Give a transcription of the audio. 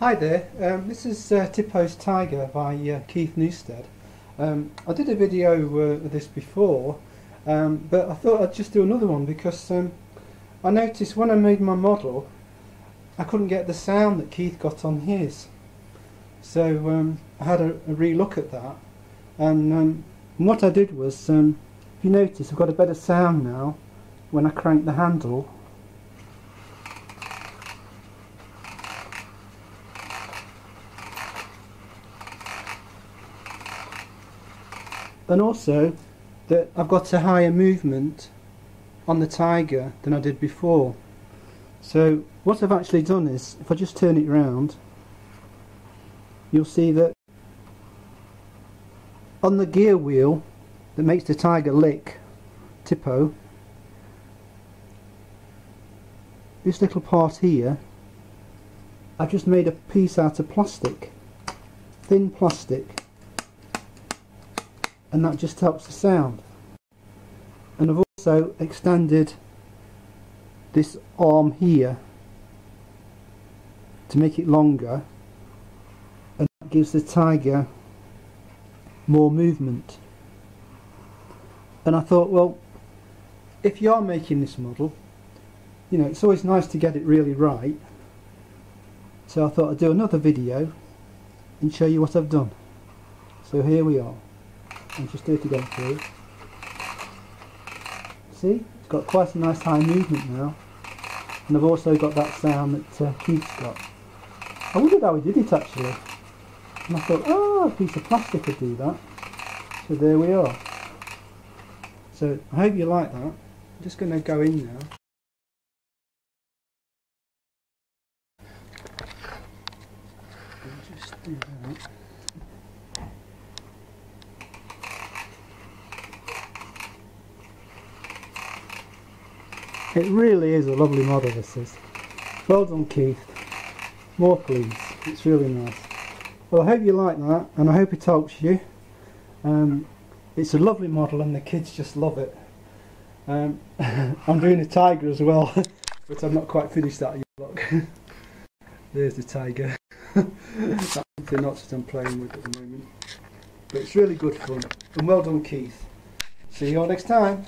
Hi there, um, this is uh, Tippo's Tiger by uh, Keith Newstead. Um, I did a video uh, of this before, um, but I thought I'd just do another one because um, I noticed when I made my model, I couldn't get the sound that Keith got on his. So um, I had a, a re-look at that, and, um, what I did was, if you notice, I've got a better sound now when I crank the handle and also that I've got a higher movement on the Tiger than I did before. So what I've actually done is if I just turn it round you'll see that on the gear wheel that makes the Tiger lick Tippo this little part here I've just made a piece out of plastic thin plastic and that just helps the sound. And I've also extended this arm here to make it longer and that gives the tiger more movement. And I thought well if you are making this model you know it's always nice to get it really right. So I thought I'd do another video and show you what I've done. So here we are and just do it again you. See, it's got quite a nice high movement now. And I've also got that sound that uh, Keith's got. I wondered how he did it actually. And I thought, oh, a piece of plastic could do that. So there we are. So I hope you like that. I'm just going to go in now. Just do that. It really is a lovely model this is. Well done Keith. More please. It's really nice. Well I hope you like that and I hope it helps you. Um, it's a lovely model and the kids just love it. Um, I'm doing a tiger as well but I'm not quite finished that yet. Look. There's the tiger. That's the knots that I'm playing with at the moment. But it's really good fun. And well done Keith. See you all next time.